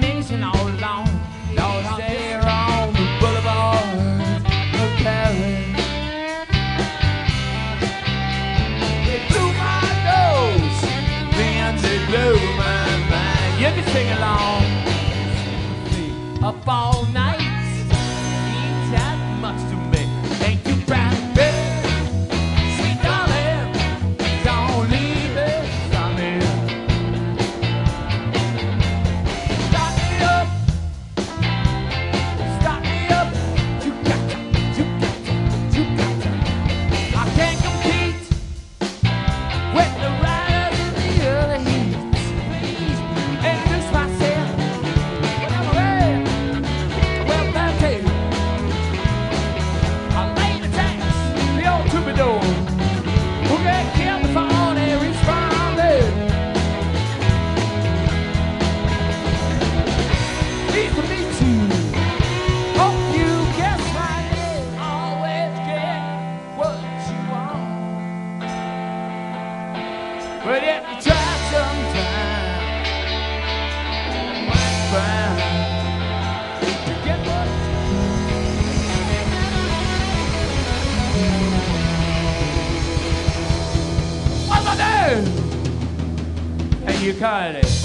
been missing all along. Out there on the boulevard of Paris. They my nose, then blew my mind. You can sing along. Up But if you try sometime, you might find. And you call it.